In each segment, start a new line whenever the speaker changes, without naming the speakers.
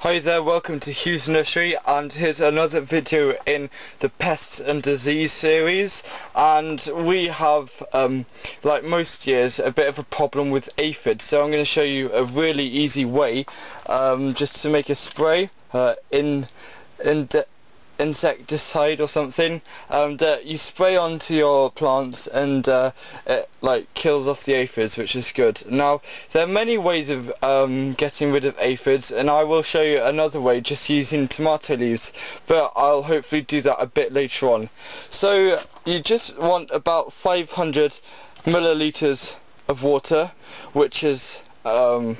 Hi there, welcome to Huw's Nursery and here's another video in the Pests and Disease series. And we have, um, like most years, a bit of a problem with aphids. So I'm going to show you a really easy way um, just to make a spray uh, in, in insecticide or something um, that you spray onto your plants and uh, it like kills off the aphids which is good. Now there are many ways of um, getting rid of aphids and I will show you another way just using tomato leaves but I'll hopefully do that a bit later on. So you just want about 500 milliliters of water which is um,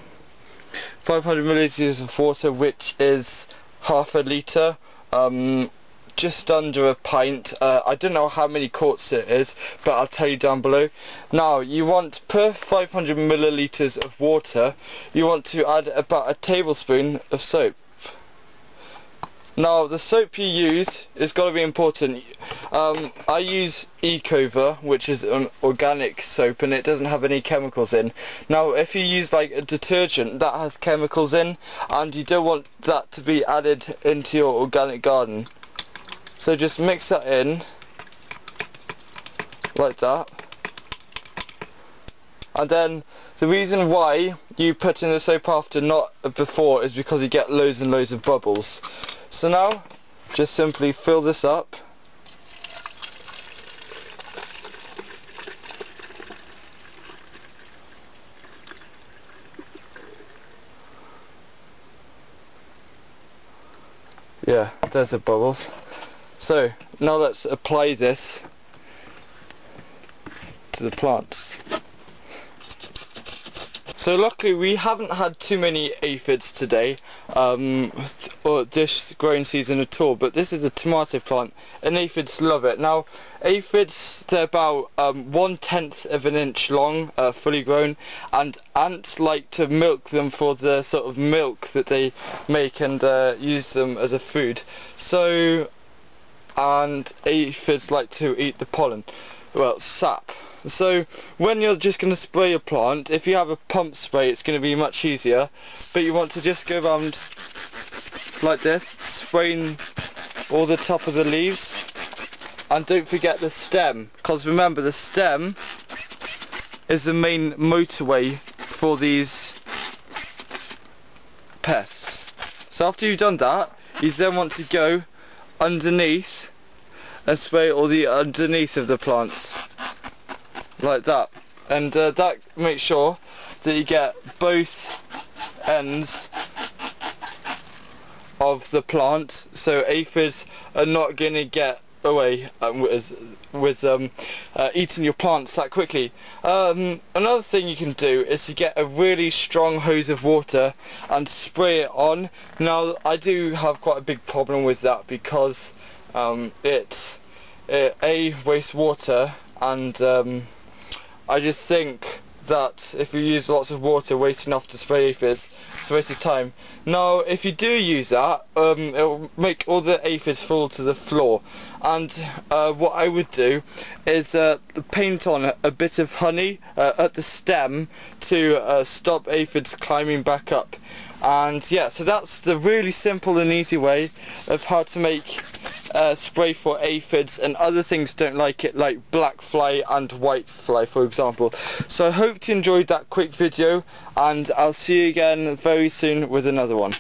500 milliliters of water which is half a litre um, just under a pint. Uh, I don't know how many quarts it is, but I'll tell you down below. Now, you want per 500 milliliters of water, you want to add about a tablespoon of soap. Now, the soap you use is got to be important. Um, I use Ecover, which is an organic soap, and it doesn't have any chemicals in. Now, if you use like a detergent that has chemicals in, and you don't want that to be added into your organic garden, so just mix that in like that. And then the reason why you put in the soap after, not before, is because you get loads and loads of bubbles. So now, just simply fill this up. Yeah, there's the bubbles. So, now let's apply this to the plants. So luckily we haven't had too many aphids today, um, or this growing season at all, but this is a tomato plant and aphids love it. Now aphids, they're about um, one tenth of an inch long, uh, fully grown, and ants like to milk them for the sort of milk that they make and uh, use them as a food. So, and aphids like to eat the pollen, well sap. So when you're just going to spray a plant, if you have a pump spray it's going to be much easier. But you want to just go around like this, spraying all the top of the leaves. And don't forget the stem, because remember the stem is the main motorway for these pests. So after you've done that, you then want to go underneath and spray all the underneath of the plants like that and uh, that makes sure that you get both ends of the plant so aphids are not going to get away um, with, with um, uh, eating your plants that quickly. Um, another thing you can do is to get a really strong hose of water and spray it on. Now I do have quite a big problem with that because um, it, it a wastes water and um, I just think that if you use lots of water wasting off to spray aphids, it's a waste of time. Now, if you do use that, um, it'll make all the aphids fall to the floor. And uh, what I would do is uh, paint on a, a, bit of honey uh, at the stem to uh, stop aphids climbing back up. And yeah, so that's the really simple and easy way of how to make uh, spray for aphids and other things don't like it like black fly and white fly for example. So I hope you enjoyed that quick video and I'll see you again very soon with another one.